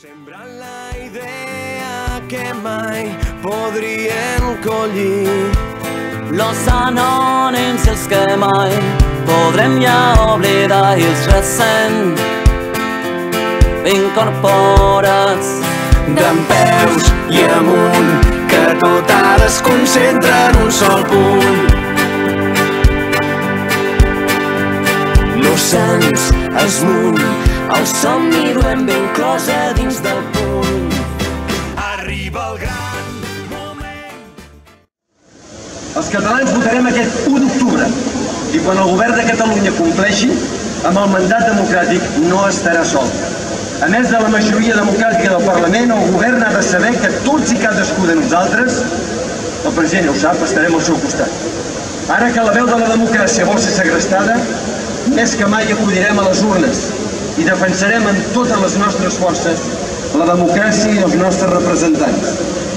Sembrant la idea que mai podrien collir. Los anònims els que mai podrem ja oblidar i els recent incorporats. D'en peus i amunt que tot ara es concentra en un sol punt. No sents esmunt el somni duem ben closa dins del punt arriba el gran moment Els catalans votarem aquest 1 d'octubre i quan el govern de Catalunya compleixi amb el mandat democràtic no estarà sol. A més de la majoria democràtica del Parlament, el govern ha de saber que tots i cadascú de nosaltres, el president ja ho sap, estarem al seu costat. Ara que la veu de la democràcia vol ser segrestada, més que mai acudirem a les urnes i defensarem amb totes les nostres forces la democràcia i els nostres representants.